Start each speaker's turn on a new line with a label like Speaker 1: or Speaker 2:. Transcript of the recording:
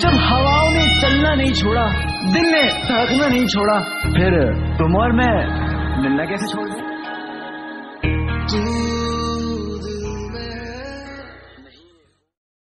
Speaker 1: जब हवाओं ने चलना नहीं छोड़ा दिल ने धड़कना नहीं छोड़ा, फिर तुम और मैं मिलना कैसे छोड़ दे?